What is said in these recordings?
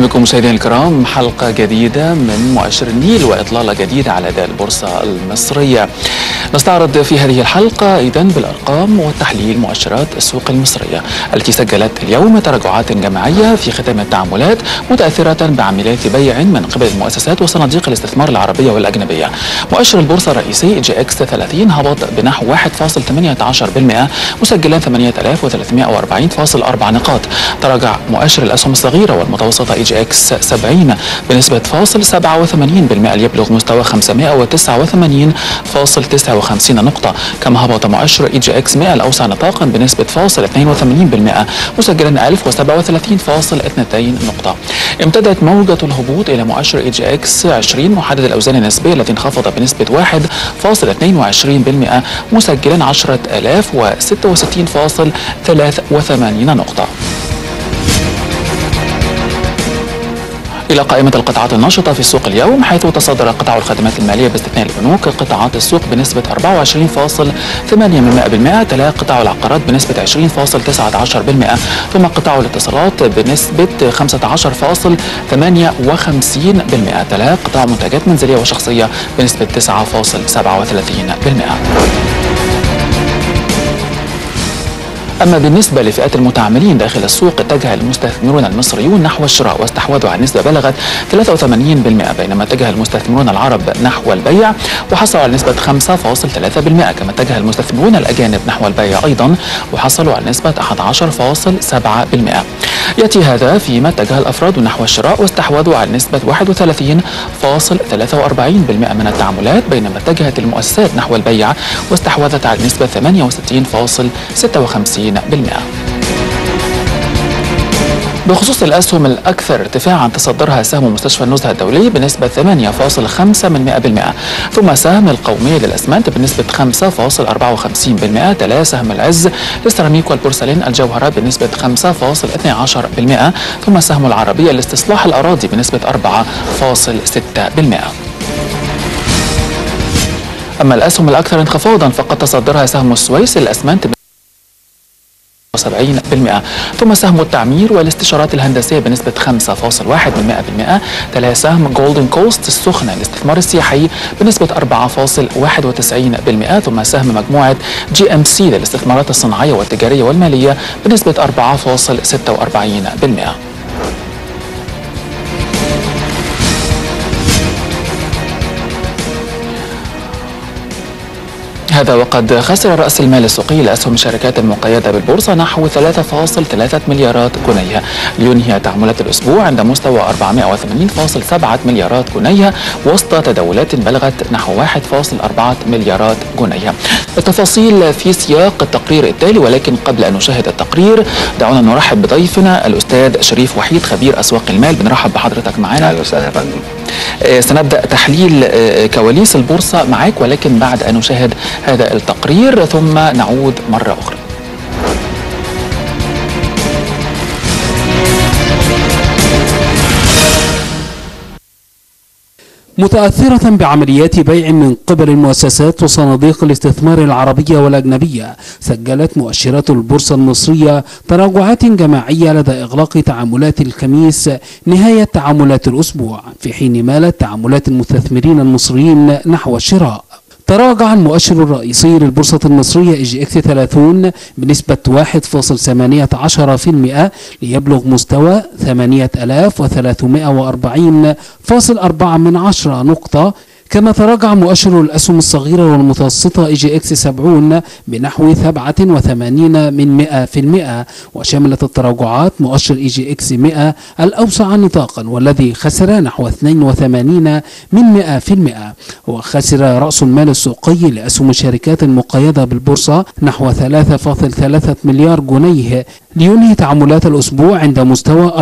أهلا بكم مشاهدينا الكرام حلقة جديدة من مؤشر النيل وإطلالة جديدة على أداء البورصة المصرية. نستعرض في هذه الحلقة أيضا بالأرقام وتحليل مؤشرات السوق المصرية التي سجلت اليوم تراجعات جماعية في ختام التعاملات متأثرة بعمليات بيع من قبل المؤسسات وصناديق الاستثمار العربية والأجنبية. مؤشر البورصة الرئيسي EGX 30 هبط بنحو 1.18% مسجلا 8340.4 نقاط. تراجع مؤشر الأسهم الصغيرة والمتوسطة EGX 70 بنسبة فاصل 87% ليبلغ مستوى 589.59 نقطة. كما هبط مؤشر EGX 100 الأوسع نطاقا بنسبة فاصل 82% مسجلا 1037.2 نقطة. امتدت موجة الهبوط إلى مؤشر EGX 20 محدد الأوزان النسبية التي انخفض بنسبة 1.22% مسجلا 10,066.83 نقطة. إلى قائمة القطاعات النشطة في السوق اليوم حيث تصدر قطاع الخدمات المالية باستثناء البنوك قطاعات السوق بنسبة 24.8% تلا قطاع العقارات بنسبة 20.19% ثم قطاع الاتصالات بنسبة 15.58% تلا قطاع منتجات منزلية وشخصية بنسبة 9.37% أما بالنسبة لفئات المتعاملين داخل السوق اتجه المستثمرون المصريون نحو الشراء واستحوذوا على نسبة بلغت 83% بينما اتجه المستثمرون العرب نحو البيع وحصلوا على نسبة 5.3% كما اتجه المستثمرون الأجانب نحو البيع أيضا وحصلوا على نسبة 11.7% يأتي هذا فيما اتجه الأفراد نحو الشراء واستحوذوا على نسبة 31.43% من التعاملات بينما اتجهت المؤسسات نحو البيع واستحوذت على نسبة 68.56% بخصوص الأسهم الأكثر ارتفاعا تصدرها سهم مستشفى النزهة الدولي بنسبة 8.5% ثم سهم القومية للأسمنت بنسبة 5.54% تلا سهم العز للسيراميك والبورسلين الجوهرة بنسبة 5.12% ثم سهم العربية لاستصلاح الأراضي بنسبة 4.6% أما الأسهم الأكثر انخفاضا فقد تصدرها سهم السويس للأسمنت 70% ثم سهم التعمير والاستشارات الهندسية بنسبة 5.1% تلا سهم Golden Coast السخنة الاستثمار السياحي بنسبة 4.91% ثم سهم مجموعة GMC للاستثمارات الصناعية والتجارية والمالية بنسبة 4.46% هذا وقد خسر رأس المال السوقي لأسهم الشركات المقيدة بالبورصة نحو 3.3 مليارات جنيه. لينهي تعاملات الأسبوع عند مستوى 480.7 مليارات جنيه وسط تداولات بلغت نحو 1.4 مليارات جنيه. التفاصيل في سياق التقرير التالي ولكن قبل أن نشاهد التقرير دعونا نرحب بضيفنا الأستاذ شريف وحيد خبير أسواق المال. بنرحب بحضرتك معنا. أهلا وسهلا. سنبدأ تحليل كواليس البورصة معك ولكن بعد أن نشاهد هذا التقرير ثم نعود مرة أخرى. متأثرة بعمليات بيع من قبل المؤسسات وصناديق الاستثمار العربية والأجنبية. سجلت مؤشرات البورصة المصرية تراجعات جماعية لدى إغلاق تعاملات الخميس نهاية تعاملات الأسبوع في حين مالت تعاملات المستثمرين المصريين نحو الشراء. تراجع المؤشر الرئيسي للبورصة المصرية EGX 30 بنسبة 1.18% ليبلغ مستوى 8340.4 من عشرة نقطة كما تراجع مؤشر الأسهم الصغيرة والمتوسطة EGX 70 بنحو 87 من 100% وشملت التراجعات مؤشر EGX 100 الأوسع نطاقا والذي خسر نحو 82 من 100% وخسر رأس المال السوقي لأسهم الشركات المقيدة بالبورصة نحو 3.3 مليار جنيه لينهي تعاملات الأسبوع عند مستوى 480.7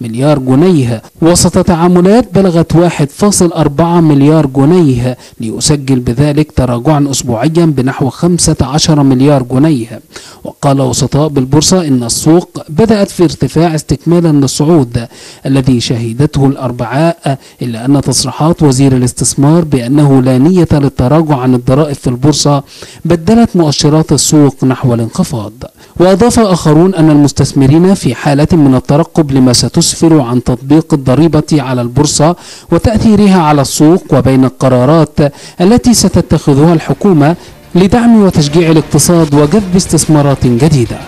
مليار جنيه. وسط تعاملات بلغت 1.4 مليار جنيه ليسجل بذلك تراجعا أسبوعيا بنحو 15 مليار جنيه. وقال وسطاء بالبورصة إن السوق بدأت في ارتفاع استكمالا للصعود الذي شهدته الأربعاء إلا أن تصريحات وزير الاستثمار بأنه لا نية للتراجع عن الضرائب في البورصة بدلت مؤشرات السوق نحو الانخفاض. وأضاف آخرون أن المستثمرين في حالة من الترقب لما ستسفر عن تطبيق الضريبة على البورصة وتأثيرها على السوق وبين القرارات التي ستتخذها الحكومة لدعم وتشجيع الاقتصاد وجذب استثمارات جديدة.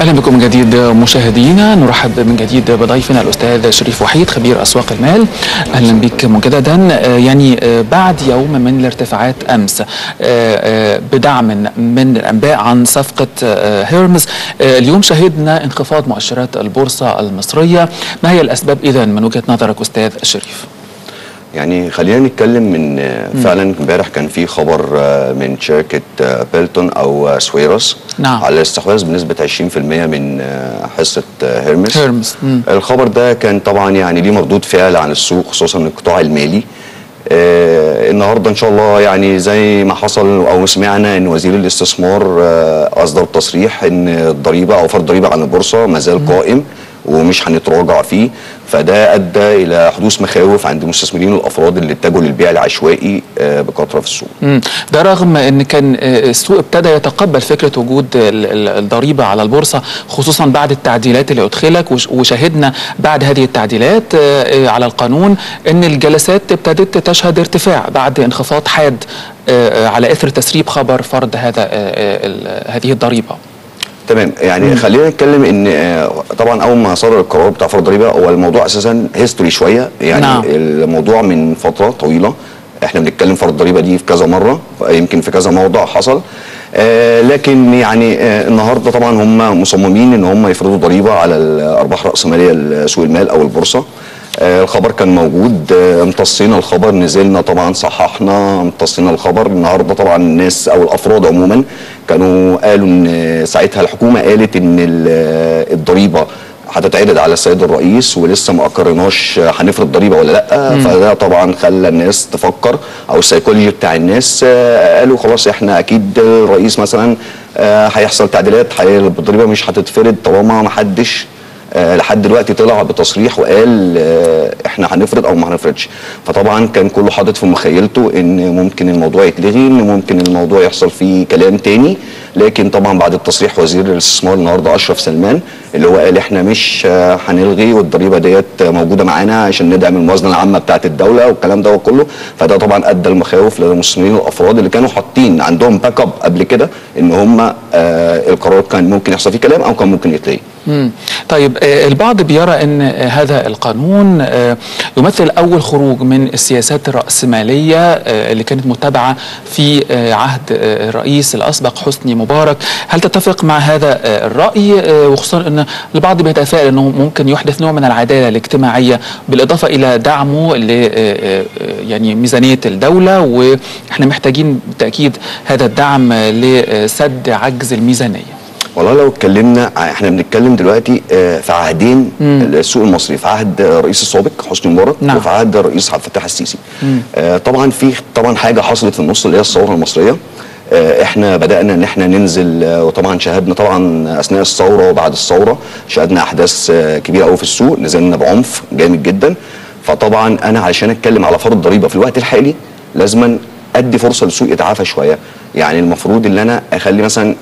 أهلا بكم من جديد مشاهدينا. نرحب من جديد بضيفنا الأستاذ شريف وحيد خبير أسواق المال. أهلا بك مجددا. يعني بعد يوم من الارتفاعات أمس بدعم من الأنباء عن صفقة هيرمز. اليوم شهدنا انخفاض مؤشرات البورصة المصرية. ما هي الأسباب اذا من وجهة نظرك أستاذ شريف؟ يعني خلينا نتكلم من فعلا امبارح كان في خبر من شركة بيلتون أو سويرس نعم. على الاستحواذ بنسبة 20% من حصة هيرمس هيرمز. مم. الخبر ده كان طبعا يعني ليه مردود فعل عن السوق خصوصا القطاع المالي. آه النهارده إن شاء الله يعني زي ما حصل أو سمعنا إن وزير الاستثمار آه أصدر تصريح إن الضريبة أو فرض الضريبه عن البورصة ما زال قائم. ومش هنتراجع فيه فده أدى إلى حدوث مخاوف عند المستثمرين الأفراد اللي اتجهوا للبيع العشوائي آه بكثرة في السوق. مم. ده رغم إن كان السوق ابتدى يتقبل فكرة وجود الضريبة على البورصة خصوصا بعد التعديلات اللي ادخلت وشاهدنا بعد هذه التعديلات على القانون إن الجلسات ابتدت تشهد ارتفاع بعد انخفاض حاد على إثر تسريب خبر فرض هذا هذه الضريبة. تمام. يعني. خلينا نتكلم إن طبعا أول ما صدر القرار بتاع فرض الضريبه هو الموضوع أساسا هيستوري شوية. يعني نعم. الموضوع من فترة طويلة. إحنا بنتكلم فرض الضريبه دي في كذا مرة يمكن في كذا موضع حصل. آه لكن يعني آه النهارده طبعا هم مصممين إن هم يفرضوا ضريبة على الأرباح الرأسمالية سوق المال أو البورصة. آه الخبر كان موجود. آه امتصينا الخبر نزلنا طبعا صححنا امتصينا الخبر. النهارده طبعا الناس أو الأفراد عموما كانوا قالوا إن ساعتها الحكومة قالت إن الضريبة هتتعرض على السيد الرئيس ولسه ما أقرناش هنفرض ضريبة ولا لأ. مم. فده طبعا خلى الناس تفكر أو السيكولوجي بتاع الناس قالوا خلاص إحنا أكيد الرئيس مثلا هيحصل تعديلات الضريبة مش هتتفرض طالما ما حدش لحد دلوقتي طلع بتصريح وقال أه إحنا هنفرض أو ما هنفرضش. فطبعا كان كله حاطط في مخيلته إن ممكن الموضوع يتلغي إن ممكن الموضوع يحصل فيه كلام تاني. لكن طبعا بعد التصريح وزير الاستثمار النهارده أشرف سلمان اللي هو قال إحنا مش أه هنلغي والضريبة ديت موجودة معانا عشان ندعم الموازنة العامة بتاعه الدولة والكلام ده كله. فده طبعا أدى المخاوف للمستثمرين الأفراد اللي كانوا حاطين عندهم backup قبل كده إن هم القرار كان ممكن يحصل فيه كلام أو كان ممكن يتلغي. مم. طيب البعض بيرى إن هذا القانون يمثل أول خروج من السياسات الرأسمالية اللي كانت متبعة في عهد الرئيس الأسبق حسني مبارك. هل تتفق مع هذا الرأي؟ وخصوصا إن البعض بيتفائل إنه ممكن يحدث نوع من العدالة الاجتماعية بالإضافة إلى دعمه ل يعني ميزانية الدولة وإحنا محتاجين بالتاكيد هذا الدعم لسد عجز الميزانية. والله لو اتكلمنا إحنا بنتكلم دلوقتي في عهدين. السوق المصري في عهد الرئيس السابق حسني مبارك نعم. وفي عهد الرئيس عبد الفتاح السيسي. آه طبعا في طبعا حاجة حصلت في النص اللي هي الثورة المصرية. آه إحنا بدأنا إن إحنا ننزل آه وطبعا شاهدنا طبعا أثناء الثورة وبعد الثورة شاهدنا أحداث كبيرة قوي في السوق نزلنا بعنف جامد جدا. فطبعا أنا علشان أتكلم على فرض ضريبة في الوقت الحالي لازما أدي فرصة للسوق يتعافى شوية. يعني المفروض إن أنا أخلي مثلا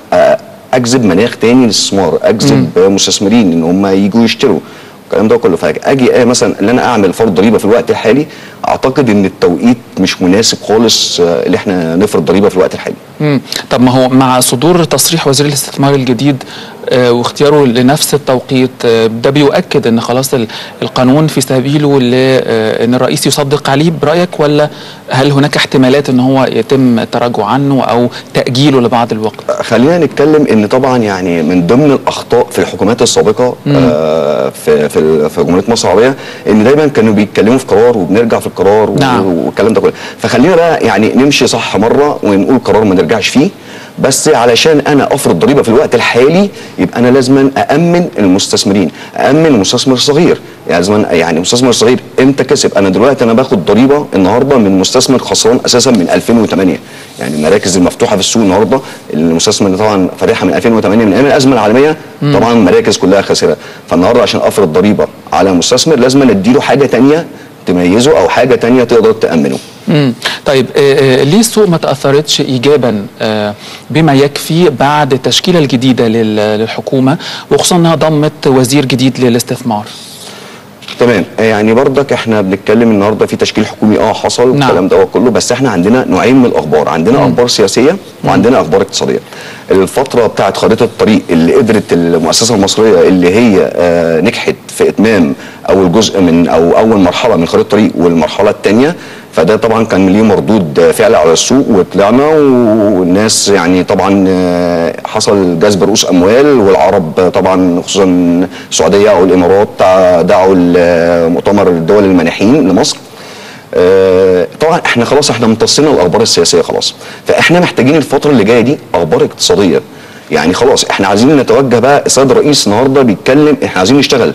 أجذب مناخ تاني للاستثمار أجذب. مستثمرين إن هم يجوا يشتروا الكلام ده كله فأجي مثلا ان أنا أعمل فرض ضريبة في الوقت الحالي أعتقد إن التوقيت مش مناسب خالص اللي إحنا نفرض ضريبة في الوقت الحالي مم. طب ما هو مع صدور تصريح وزير الاستثمار الجديد آه واختياره لنفس التوقيت آه ده بيؤكد إن خلاص القانون في سبيله لأن الرئيس يصدق عليه برأيك ولا هل هناك احتمالات إن هو يتم التراجع عنه أو تأجيله لبعض الوقت؟ خلينا نتكلم إن طبعا يعني من ضمن الأخطاء في الحكومات السابقة آه في في في جمهوريه مصر العربية إن دايما كانوا بيتكلموا في قرار وبنرجع في القرار نعم. والكلام ده كله فخلينا بقى يعني نمشي صح مرة ونقول قرار ما نرجعش فيه بس علشان أنا أفرض ضريبة في الوقت الحالي يبقى أنا لازم أأمن المستثمرين. أأمن المستثمر الصغير. يعني لازم يعني المستثمر الصغير إمتى كسب؟ أنا دلوقتي أنا باخد ضريبة النهارده من مستثمر خسران أساسا من 2008 يعني المراكز المفتوحة في السوق النهارده المستثمر اللي طبعا فاتحها من 2008 من أيام الأزمة العالمية طبعا المراكز كلها خاسرة. فالنهاردة عشان أفرض ضريبة على مستثمر لازم نديله حاجة تانية تميزه أو حاجة تانية تقدر تأمنه. مم. طيب آه، آه، ليه السوق ما تأثرتش ايجابا آه، بما يكفي بعد التشكيلة الجديدة لل- للحكومة وخصوصا إنها ضمت وزير جديد للاستثمار؟ تمام. يعني برضك إحنا بنتكلم النهارده في تشكيل حكومي آه حصل نعم. والكلام ده كله بس إحنا عندنا نوعين من الأخبار. عندنا أخبار سياسية وعندنا أخبار اقتصادية. الفترة بتاعت خريطة الطريق اللي قدرت المؤسسة المصرية اللي هي آه نجحت في إتمام أول جزء من أو أول مرحلة من خريطة الطريق والمرحلة الثانية فده طبعا كان ليه مردود فعلي على السوق وطلعنا والناس يعني طبعا آه، حصل جذب رؤوس أموال والعرب طبعا خصوصا السعودية أو الإمارات دعوا مؤتمر الدول المانحين لمصر. آه، طبعا إحنا خلاص إحنا امتصينا الاخبار السياسية خلاص. فإحنا محتاجين الفترة اللي جاية دي أخبار اقتصادية. يعني خلاص إحنا عايزين نتوجه بقى السيد الرئيس النهارده بيتكلم إحنا عايزين نشتغل.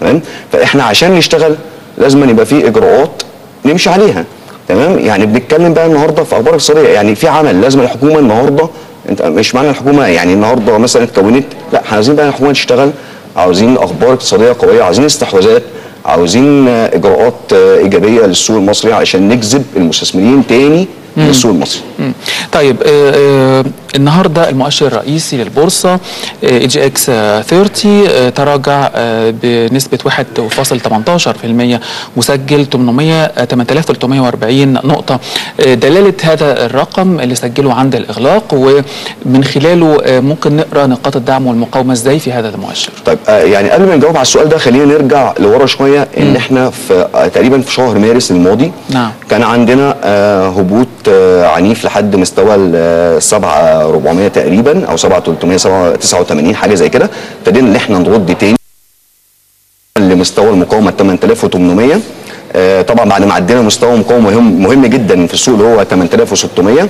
تمام؟ فإحنا عشان نشتغل لازم يبقى في إجراءات نمشي عليها. تمام؟ يعني بنتكلم بقى النهارده في أخبار اقتصادية. يعني في عمل لازم الحكومة النهارده أنت مش معنى الحكومة يعني النهارده مثلا اتكونت لا إحنا عايزين بقى الحكومة تشتغل. عاوزين أخبار اقتصادية قوية عاوزين استحواذات عاوزين إجراءات إيجابية للسوق المصري عشان نجذب المستثمرين تاني للسوق المصري. طيب آه، آه، النهارده المؤشر الرئيسي للبورصة EGX 30 آه، تراجع آه، بنسبة 1.18% وسجل 800 آه، 8340 نقطة. آه، دلالة هذا الرقم اللي سجله عند الإغلاق ومن خلاله آه، ممكن نقرأ نقاط الدعم والمقاومة إزاي في هذا المؤشر؟ طيب آه، يعني قبل ما نجاوب على السؤال ده خلينا نرجع لورا شوية إن إحنا في آه، تقريبا في شهر مارس الماضي نعم. كان عندنا آه، هبوط آه، عنيف لحد مستوى ال 7400 تقريبا أو 7389 حاجة زي كده. ابتدينا إن إحنا نرد تاني لمستوى المقاومة 8800 آه، طبعا بعد ما عدينا مستوى مقاومة مهم مهم جدا في السوق اللي هو 8600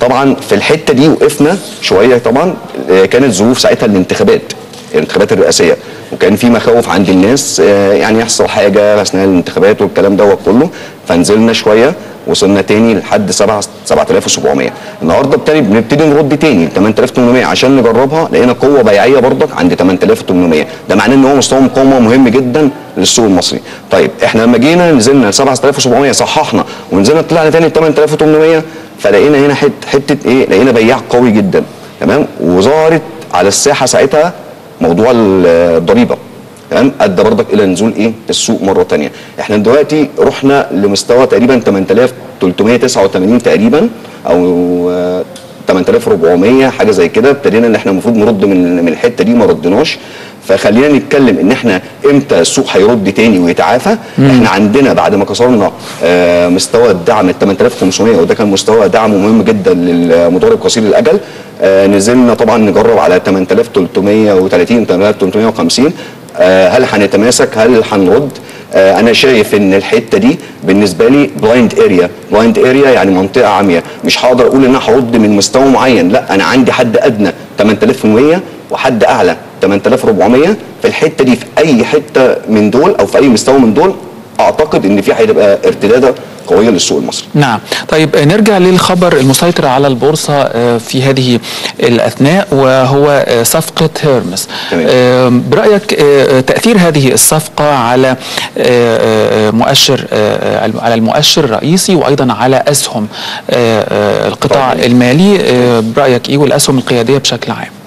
طبعا في الحتة دي وقفنا شوية طبعا آه، كانت ظروف ساعتها الانتخابات الانتخابات الرئاسية. وكان في مخاوف عند الناس آه، يعني يحصل حاجة أثناء الانتخابات والكلام دوت كله. فنزلنا شوية وصلنا تاني لحد 7 7700 النهارده بتاني بنبتدي نرد تاني 8800 عشان نجربها لقينا قوة بيعية برضك عند 8800 ده معناه إن هو مستوى مقاومه مهم جدا للسوق المصري. طيب إحنا لما جينا نزلنا ل 7700 صححنا ونزلنا طلعنا تاني ل 8800 فلقينا هنا حتة حتة إيه؟ لقينا بياع قوي جدا. تمام؟ وظهرت على الساحة ساعتها موضوع الضريبة. تمام؟ ادى برضك إلى نزول إيه؟ السوق مرة تانية. إحنا دلوقتي رحنا لمستوى تقريبا 8389 تقريبا أو آه، 8400 حاجة زي كده. ابتدينا إن إحنا المفروض نرد من من الحتة دي ما ردناش. فخلينا نتكلم إن إحنا إمتى السوق هيرد تاني ويتعافى. إحنا عندنا بعد ما كسرنا آه، مستوى الدعم ال 8500 وده كان مستوى دعم مهم جدا للمضارب قصير الأجل. آه، نزلنا طبعا نجرب على 8330 8350 آه، هل هنتماسك هل هنرد آه، أنا شايف إن الحتة دي بالنسبة لي blind area blind area يعني منطقة عمياء. مش هقدر أقول إن أنا هرد من مستوى معين. لا أنا عندي حد أدنى 8100 وحد أعلى 8400 في الحتة دي في أي حتة من دول أو في أي مستوى من دول أعتقد إن في هيبقى ارتداده قوية للسوق المصري. نعم. طيب نرجع للخبر المسيطر على البورصة آه، في هذه الأثناء وهو آه، صفقة هيرمس. تمام. آه، برأيك آه، تأثير هذه الصفقة على مؤشر على المؤشر الرئيسي وأيضا على أسهم آه، القطاع طبعاً. المالي؟ برأيك إيه والأسهم القيادية بشكل عام؟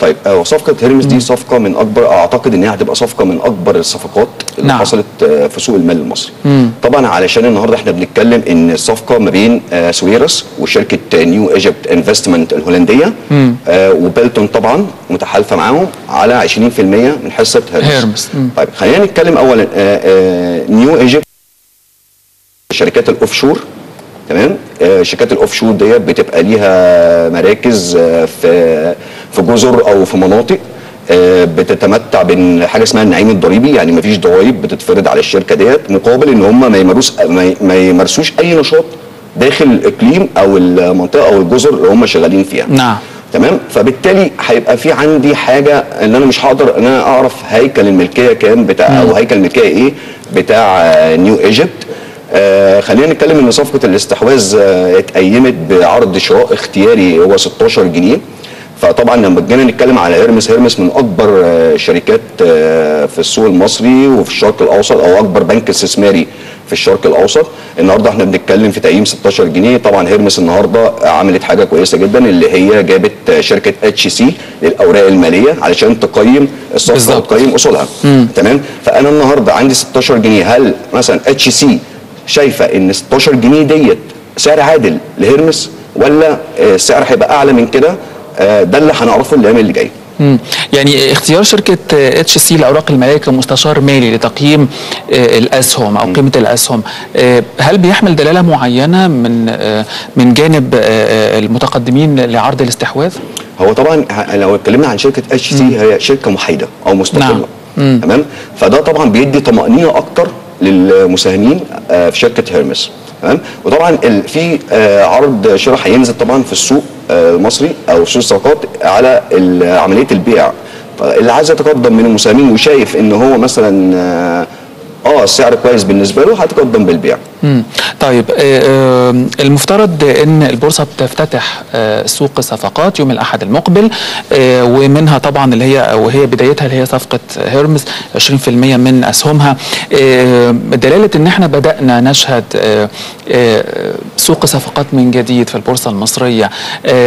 طيب آه، وصفقة هيرمس دي صفقة من أكبر أعتقد ان هي هتبقى صفقة من أكبر الصفقات اللي نعم. حصلت آه، في سوق المال المصري مم. طبعا علشان النهارده إحنا بنتكلم إن الصفقة ما بين آه، سويرس وشركة New Egypt Investment الهولندية مم. وبيلتون طبعا متحالفة معاهم على 20% من حصة هيرمس, هيرمس. طيب خلينا نتكلم اولا New Egypt شركات ال offshore تمام شركات ال offshore ديت بتبقى ليها مراكز في في جزر أو في مناطق آه، بتتمتع بحاجه اسمها النعيم الضريبي يعني مفيش ضرائب بتتفرض على الشركة ديت مقابل إن هم ما يمارسوش ما يمارسوش أي نشاط داخل الاقليم أو المنطقة أو الجزر اللي هم شغالين فيها. نعم. تمام؟ فبالتالي هيبقى في عندي حاجة إن أنا مش هقدر إن أنا أعرف هيكل الملكية كام بتاع أو هيكل الملكية إيه بتاع آه، New Egypt آه خلينا نتكلم إن صفقة الاستحواذ آه اتقيمت بعرض شراء اختياري هو 16 جنيه. فطبعا لما جينا نتكلم على هيرمس هيرمس من أكبر آه، شركات آه، في السوق المصري وفي الشرق الأوسط أو أكبر بنك استثماري في الشرق الأوسط. النهارده إحنا بنتكلم في تقييم 16 جنيه. طبعا هيرمس النهارده عملت حاجة كويسة جدا اللي هي جابت شركة HC للأوراق المالية علشان تقيم الصفقة. وتقيم أصولها. تمام؟ فأنا النهارده عندي 16 جنيه. هل مثلا HC شايفة إن 16 جنيه ديت سعر عادل لهيرمس؟ ولا آه، السعر هيبقى أعلى من كده؟ آه، ده اللي هنعرفه الأيام اللي جاية. يعني اختيار شركة HC الأوراق المالية كمستشار مالي لتقييم آه، الأسهم أو قيمة الأسهم آه، هل بيحمل دلالة معينة من آه، من جانب آه، آه، المتقدمين لعرض الاستحواذ؟ هو طبعا لو اتكلمنا عن شركة HC هي شركة محايدة أو مستقلة. نعم. تمام؟ فده طبعا بيدي طمأنينة أكتر للمساهمين آه، في شركة هيرمس. تمام؟ وطبعا في آه، عرض شراء هينزل طبعا في السوق آه، المصري أو سوق الصفقات على عملية البيع. اللي عايز يتقدم من المساهمين وشايف إن هو مثلا آه السعر كويس بالنسبة له هيتقدم بالبيع. مم. طيب آه، آه، المفترض إن البورصة بتفتتح آه، سوق الصفقات يوم الأحد المقبل آه، ومنها طبعا اللي هي وهي بدايتها اللي هي صفقة هيرمس 20% من أسهمها. آه، دلالة إن إحنا بدأنا نشهد آه، سوق صفقات من جديد في البورصة المصرية.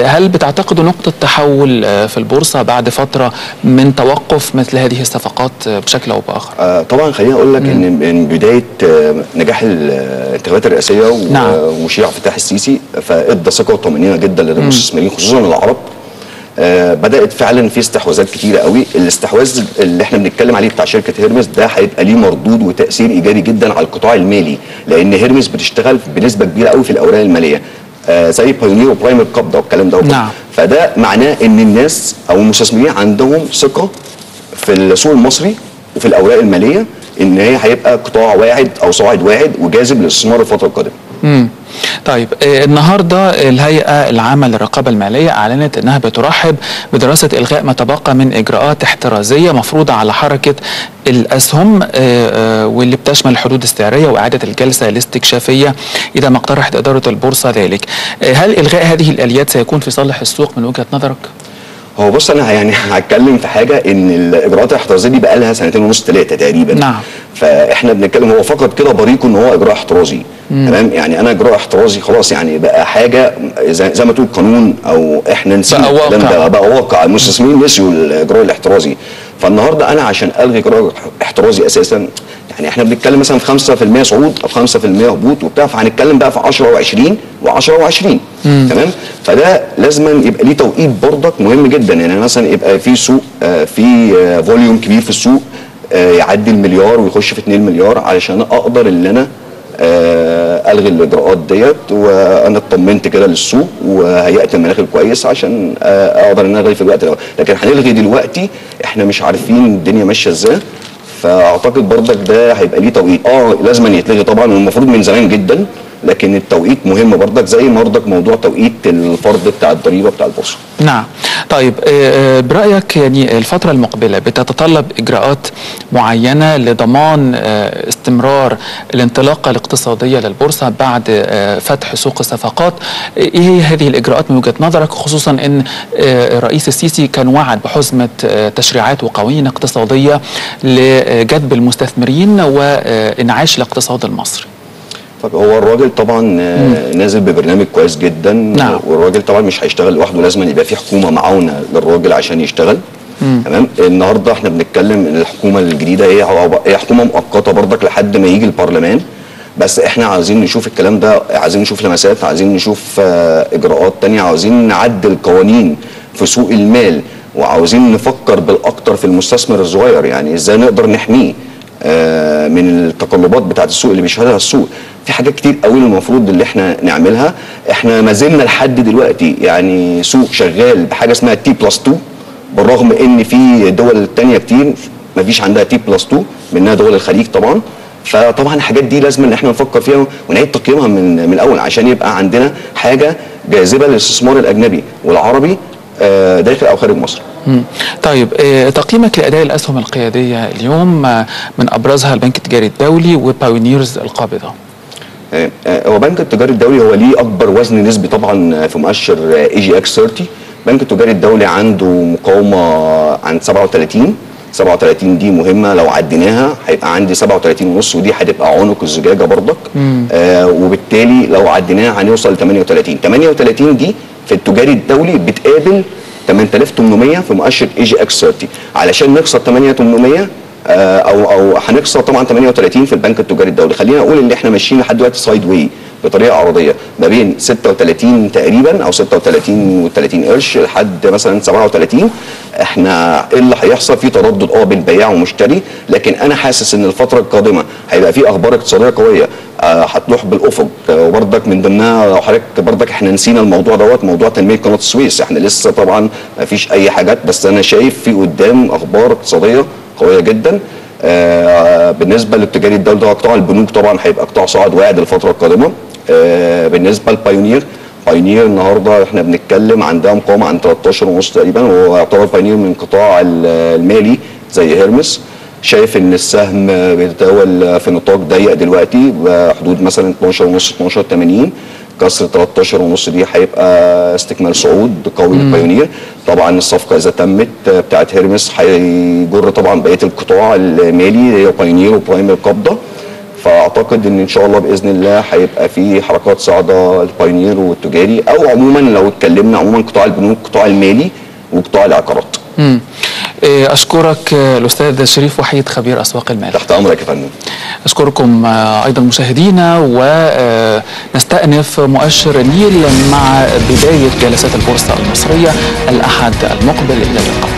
هل بتعتقدوا نقطة تحول في البورصة بعد فترة من توقف مثل هذه الصفقات بشكل أو بآخر؟ طبعا خليني أقول لك إن من بداية آه نجاح الانتخابات الرئاسية نعم. وشيع فتح السيسي فإدى ثقة وطمانينه جدا للمستثمرين خصوصا العرب. آه بدأت فعلا في استحواذات كتيرة قوي. الاستحواذ اللي إحنا بنتكلم عليه بتاع شركة هيرمس ده هيبقى ليه مردود وتأثير إيجابي جدا على القطاع المالي لأن هيرمس بتشتغل بنسبة كبيرة قوي في الأوراق المالية. آه زي بايونير وبرايم قابضة والكلام ده. نعم. فده معناه إن الناس أو المستثمرين عندهم ثقة في السوق المصري وفي الأوراق المالية. إن هي هيبقى قطاع واعد أو صاعد واعد وجاذب للاستثمار الفترة القادمة. مم. طيب آه، النهارده الهيئة العامة للرقابة المالية أعلنت إنها بترحب بدراسة إلغاء ما تبقى من إجراءات احترازية مفروضة على حركة الأسهم آه، آه، واللي بتشمل الحدود السعريه وإعادة الجلسة الاستكشافية اذا ما اقترحت إدارة البورصة ذلك. هل إلغاء هذه الآليات سيكون في صالح السوق من وجهة نظرك؟ هو بص أنا يعني هتكلم في حاجة إن الاجراءات الاحترازية دي بقى لها سنتين ونص ثلاثة تقريبا. نعم. فإحنا بنتكلم هو فقط كده بريقه إن هو إجراء احترازي. تمام يعني أنا إجراء احترازي خلاص يعني بقى حاجة زي, زي ما تقول قانون أو إحنا نسينا بقى الكلام واقع. ده بقى واقع المستثمرين نسيوا الإجراء الاحترازي فالنهاردة أنا عشان ألغي إجراء احترازي أساسا يعني إحنا بنتكلم مثلا في 5% صعود أو 5% هبوط وبتاع فهنتكلم بقى في 10 و20 و10 و20 تمام؟ فده لازما يبقى ليه توقيت برضك مهم جدا. يعني مثلا يبقى في سوق آه، في آه، فوليوم كبير في السوق آه، يعدي المليار ويخش في 2 مليار علشان أقدر إن أنا آه، ألغي الإجراءات ديت وأنا اطمنت كده للسوق وهيأت المناخ الكويس عشان آه، أقدر إن أنا الغي في الوقت ده لكن هنلغي دلوقتي إحنا مش عارفين الدنيا ماشية إزاي. فأعتقد برضك ده هيبقى ليه توقيت آه لازم يتلغي طبعا والمفروض من زمان جدا. لكن التوقيت مهم برضك زي برضك موضوع توقيت الفرض بتاع الضريبة بتاع البورصة. نعم. طيب آه، آه، برأيك يعني الفترة المقبلة بتتطلب إجراءات معينة لضمان آه، استمرار الانطلاقة الاقتصادية للبورصة بعد فتح سوق الصفقات؟ إيه هي هذه الإجراءات من وجهة نظرك؟ خصوصا آه، الرئيس السيسي كان وعد بحزمة آه، تشريعات وقوانين اقتصادية لجذب المستثمرين وإنعاش الاقتصاد المصري. طب هو الراجل طبعا آه، نازل ببرنامج كويس جدا. نعم. والراجل طبعا مش هيشتغل لوحده لازم يبقى في حكومة معاونة للراجل عشان يشتغل. تمام؟ النهارده إحنا بنتكلم إن الحكومة الجديدة هي هي حكومة مؤقتة برضك لحد ما يجي البرلمان. بس إحنا عايزين نشوف الكلام ده عايزين نشوف لمسات عايزين نشوف آه، إجراءات تانية عاوزين نعدل قوانين في سوق المال وعاوزين نفكر بالأكتر في المستثمر الصغير. يعني إزاي نقدر نحميه آه، من التقلبات بتاعت السوق اللي بيشهدها السوق. في حاجات كتير قوي المفروض اللي إحنا نعملها. إحنا ما زلنا لحد دلوقتي يعني سوق شغال بحاجة اسمها T plus 2 بالرغم إن في دول تانية كتير ما فيش عندها T plus 2 منها دول الخليج طبعا. فطبعا الحاجات دي لازم إن إحنا نفكر فيها ونعيد تقييمها من من الأول عشان يبقى عندنا حاجة جاذبة للاستثمار الأجنبي والعربي آه، داخل أو خارج مصر. طيب آه، تقييمك لأداء الأسهم القيادية اليوم آه، من أبرزها البنك التجاري الدولي وبايونيرز القابضة. هو بنك التجاري الدولي هو ليه أكبر وزن نسبي طبعا في مؤشر EGX 30 البنك التجاري الدولي عنده مقاومة عند 37 37 دي مهمة لو عديناها هيبقى عندي 37 ونص ودي هتبقى عنق الزجاجة برضك. آه وبالتالي لو عديناها هنوصل ل 38 38 دي في التجاري الدولي بتقابل 8800 في مؤشر EGX 30 علشان نكسر 8800 آه، أو أو هنكسر طبعا 38 في البنك التجاري الدولي. خلينا نقول إن إحنا ماشيين لحد دلوقتي sideway بطريقة عرضية. ما بين 36 تقريبا أو 36 و30 قرش لحد مثلا 37 إحنا إيه اللي هيحصل؟ في تردد آه بين بياع ومشتري. لكن أنا حاسس إن الفترة القادمة هيبقى في أخبار اقتصادية قوية. آه، هتلوح بالأفق. آه، وبرضك من ضمنها لو حضرتك برضك إحنا نسينا الموضوع دوت موضوع تنمية قناة السويس إحنا لسه طبعا ما فيش أي حاجات بس أنا شايف في قدام أخبار اقتصادية قوية جدا. آه، بالنسبة للتجاري الدولي ده قطاع البنوك طبعا هيبقى قطاع صاعد واعد الفترة القادمة. آه، بالنسبة لبايونير بايونير النهارده إحنا بنتكلم عندها مقاومه عند 13 ونص تقريبا وهو يعتبر بايونير من القطاع ال- المالي زي هيرمس. شايف إن السهم بيتداول في نطاق ضيق دلوقتي بحدود مثلا 12 ونص 12 80 كسر 13 ونص دي هيبقى استكمال صعود قوي للبايونير. طبعا الصفقة إذا تمت بتاعت هيرمس هيجر طبعا بقية القطاع المالي هي بايونير وبرايم القابضة. فأعتقد إن إن شاء الله بإذن الله هيبقى في حركات صاعدة البايونير والتجاري أو عموما لو اتكلمنا عموما قطاع البنوك قطاع المالي وقطاع العقارات. مم. آه، أشكرك آه، الأستاذ شريف وحيد خبير أسواق المال. تحت أمرك يا فندم. أشكركم آه، أيضا مشاهدينا ونستأنف مؤشر نيل مع بداية جلسات البورصة المصرية الأحد المقبل إلى اللقاء.